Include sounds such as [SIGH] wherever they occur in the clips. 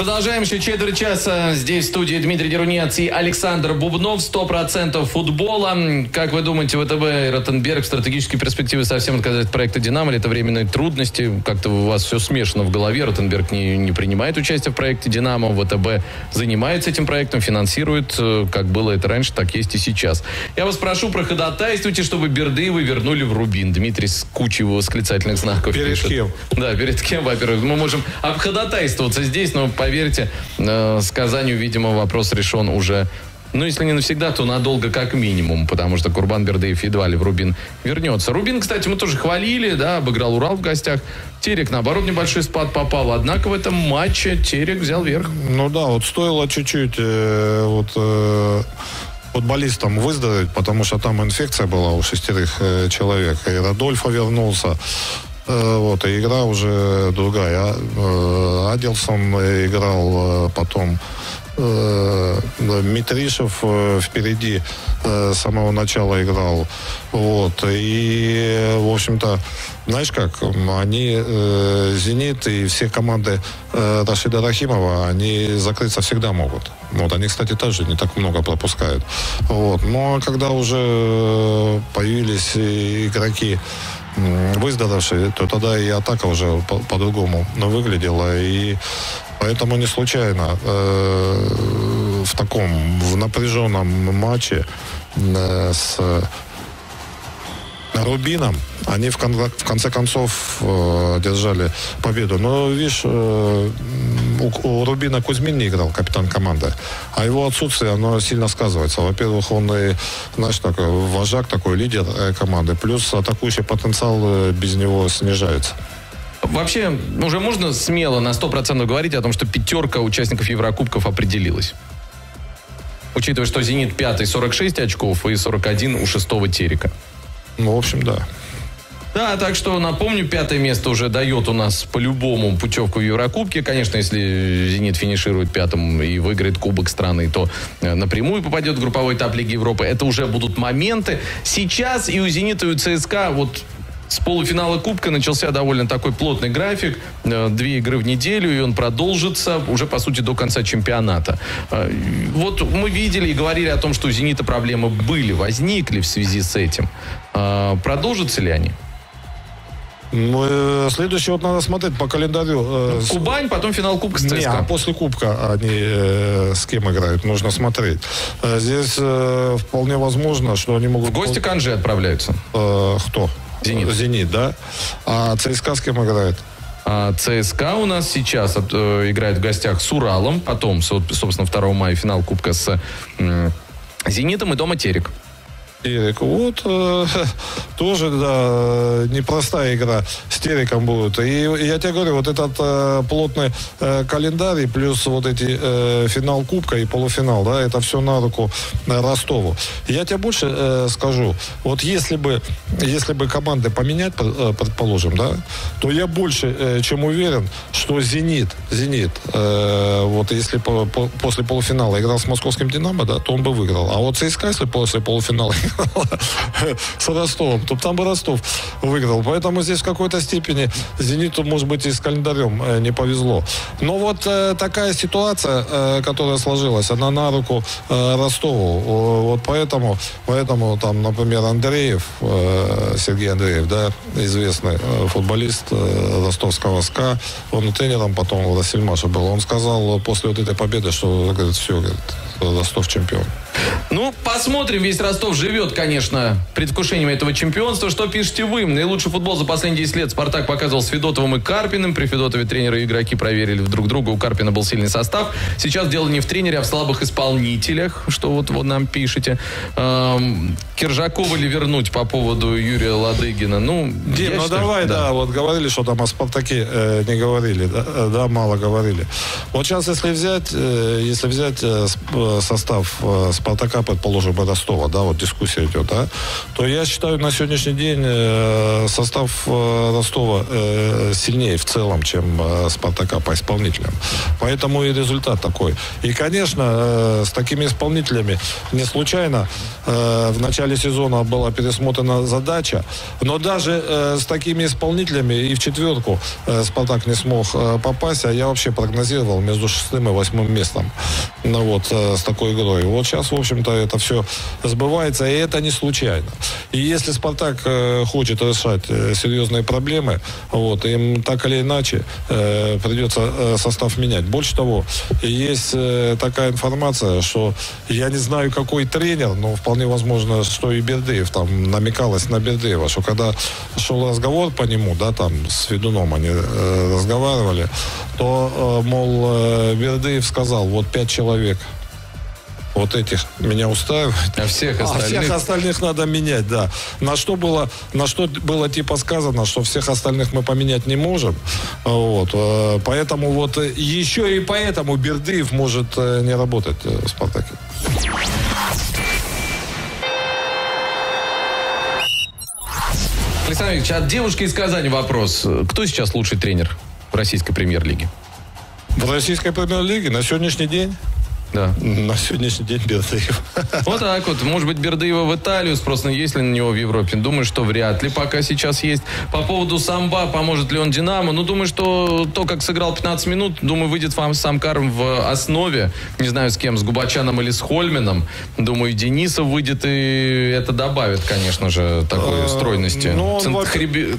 Продолжаем еще четверть часа. Здесь в студии Дмитрий Дерунец и Александр Бубнов. Сто процентов футбола. Как вы думаете, ВТБ и Ротенберг в стратегической перспективе совсем отказать от проекта «Динамо» или это временные трудности? Как-то у вас все смешано в голове. Ротенберг не, не принимает участие в проекте «Динамо». ВТБ занимается этим проектом, финансирует. Э, как было это раньше, так есть и сейчас. Я вас прошу, проходатайствуйте, чтобы Берды вы вернули в Рубин. Дмитрий с кучей восклицательных знаков Перед пишет. кем? Да, перед кем, во-первых. Мы можем обходатайствоваться здесь, но поверьте, э, с Казанью, видимо, вопрос решен уже ну, если не навсегда, то надолго как минимум, потому что Курбан Бердыев едва ли в Рубин вернется. Рубин, кстати, мы тоже хвалили, да, обыграл Урал в гостях. Терек, наоборот, небольшой спад попал. Однако в этом матче Терек взял верх. Ну да, вот стоило чуть-чуть э, вот э, футболистам выздороветь, потому что там инфекция была у шестерых э, человек. И Радольфа вернулся. Э, вот, и игра уже другая. Э, Аделсон играл э, потом Митришев впереди с самого начала играл. Вот. И, в общем-то, знаешь как, они, «Зенит» и все команды Рашида Рахимова, они закрыться всегда могут. Вот. Они, кстати, тоже не так много пропускают. Вот. Но когда уже появились игроки, м, выздоровевшие, то тогда и атака уже по- по-другому выглядела. И поэтому не случайно э, в таком в напряженном матче э, с Рубином они в, кон- в конце концов э, держали победу. Но, видишь, э, у, у Рубина Кузьмин не играл, капитан команды. А его отсутствие, оно сильно сказывается. Во-первых, он и, знаешь, такой вожак, такой лидер э, команды. Плюс атакующий потенциал э, без него снижается. Вообще, уже можно смело на 100% говорить о том, что пятерка участников Еврокубков определилась. Учитывая, что «Зенит» пятый 46 очков и 41 у шестого Терека. Ну, в общем, да. Да, так что напомню, пятое место уже дает у нас по-любому путевку в Еврокубке. Конечно, если «Зенит» финиширует пятым и выиграет Кубок страны, то э, напрямую попадет в групповой этап Лиги Европы. Это уже будут моменты. Сейчас и у «Зенита», и у ЦСКА вот с полуфинала Кубка начался довольно такой плотный график. Э, Две игры в неделю, и он продолжится уже, по сути, до конца чемпионата. Э, Вот мы видели и говорили о том, что у «Зенита» проблемы были, возникли в связи с этим. Продолжатся ли они? Ну, э, следующий вот надо смотреть по календарю. э, с- Кубань, потом финал Кубка с Не, а ЦСКА. после Кубка они э, с кем играют, нужно смотреть. Э, здесь э, вполне возможно, что они могут... В гости к Анже отправляются. Э, кто? «Зенит». Зенит, да. А ЦСКА с кем играет? А ЦСКА у нас сейчас от- э, играет в гостях с Уралом. Потом, со- собственно, 2 мая финал Кубка с м, Зенитом и дома Терек. Терек. Вот э, [LAUGHS] тоже, да, непростая игра с Тереком будет. И я тебе говорю, вот этот э, плотный э, календарь, плюс вот эти э, финал Кубка и полуфинал, да, это все на руку э, Ростову. Я тебе больше э, скажу, вот если бы, если бы команды поменять, э, предположим, да, то я больше э, чем уверен, что Зенит, Зенит, э, вот если по- по- после полуфинала играл с московским Динамо, да, то он бы выиграл. А вот ЦСКА, если после полуфинала [LAUGHS] с Ростовом, то там бы Ростов выиграл. Поэтому здесь в какой-то степени Зениту, может быть, и с календарем э, не повезло. Но вот э, такая ситуация, э, которая сложилась, она на руку Ростову. Вот поэтому, поэтому там, например, Андреев, Сергей Андреев, да, известный футболист ростовского СКА, он тренером потом у Рассельмаша был. Он сказал после вот этой победы, что, говорит, все, говорит, Ростов чемпион. Ну, посмотрим. Весь Ростов живет, конечно, предвкушением этого чемпионства. Что пишете вы? Наилучший футбол за последние 10 лет Спартак показывал с Федотовым и Карпиным. При Федотове тренеры и игроки проверили друг друга. У Карпина был сильный состав. Сейчас дело не в тренере, а в слабых исполнителях, что вот, вот нам пишете. Эм, Киржакова ли вернуть по поводу Юрия Ладыгина? Ну, Дим, ну считаю, давай, да. вот говорили, что там о Спартаке э, не говорили, да, э, да, мало говорили. Вот сейчас, если взять, э, если взять э, состав э, Спартака, предположим, Ростова, да, вот дискуссия идет, да, то я считаю, на сегодняшний день э, состав Ростова сильнее в целом, чем Спартака по исполнителям. Поэтому и результат такой. И, конечно, с такими исполнителями не случайно в начале сезона была пересмотрена задача, но даже с такими исполнителями и в четверку Спартак не смог попасть, а я вообще прогнозировал между шестым и восьмым местом. Ну вот, с такой игрой. Вот сейчас, в общем-то, это все сбывается, и это не случайно. И если Спартак э, хочет решать э, серьезные проблемы, вот, им так или иначе э, придется состав менять. Больше того, есть такая информация, что я не знаю, какой тренер, но вполне возможно, что и Бердыев там намекалось на Бердыева, что когда шел разговор по нему, да, там с Ведуном они разговаривали, то, мол, Бердыев сказал, вот пять человек вот этих меня устраивает. А всех остальных? А всех остальных надо менять, да. На что было, на что было типа сказано, что всех остальных мы поменять не можем. Вот. Э, поэтому вот еще и поэтому Бердыев может э, не работать в «Спартаке». Александр Ильич, от девушки из Казани вопрос. Кто сейчас лучший тренер в российской премьер-лиге? В российской премьер-лиге на сегодняшний день да. На сегодняшний день Бердыев. [LAUGHS] Вот так вот. Может быть, Бердыева в Италию, спрос есть ли на него в Европе? Думаю, что вряд ли пока сейчас есть. По поводу самба, поможет ли он Динамо? Ну, думаю, что то, как сыграл 15 минут, думаю, выйдет вам сам Карм в основе. Не знаю, с кем, с Губачаном или с Хольмином. Думаю, Денисов выйдет, и это добавит, конечно же, такой э, стройности. Ну,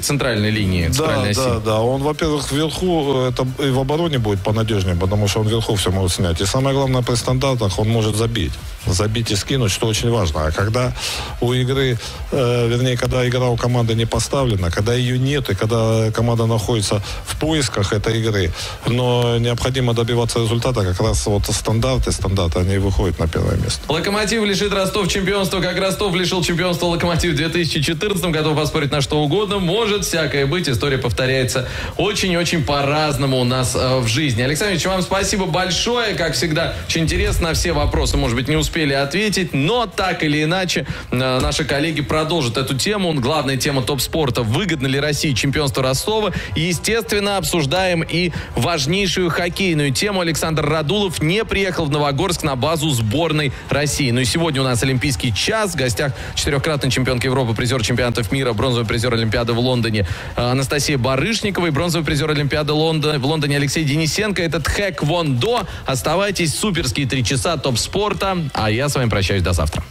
центральной линии, центральной да, оси. Да, да. Он, во-первых, вверху, э, это и в обороне будет понадежнее, потому что он вверху все может снять. И самое главное, стандартах он может забить. Забить и скинуть, что очень важно. А когда у игры, э, вернее, когда игра у команды не поставлена, когда ее нет, и когда команда находится в поисках этой игры, но необходимо добиваться результата, как раз вот стандарты, стандарты, они выходят на первое место. Локомотив лишит Ростов чемпионства, как Ростов лишил чемпионства Локомотив в 2014 готов поспорить на что угодно. Может всякое быть, история повторяется очень-очень по-разному у нас э, в жизни. Александр Ильич, вам спасибо большое, как всегда, очень интересно, все вопросы, может быть, не успели ответить, но так или иначе э, наши коллеги продолжат эту тему. Главная тема топ-спорта. Выгодно ли России чемпионство Ростова? И, естественно, обсуждаем и важнейшую хоккейную тему. Александр Радулов не приехал в Новогорск на базу сборной России. Ну и сегодня у нас Олимпийский час. В гостях четырехкратный чемпионка Европы, призер чемпионатов мира, бронзовый призер Олимпиады в Лондоне э, Анастасия Барышникова и бронзовый призер Олимпиады Лондона, в Лондоне Алексей Денисенко. Этот хэк вон до. Оставайтесь суперские три часа топ-спорта. А я с вами прощаюсь до завтра.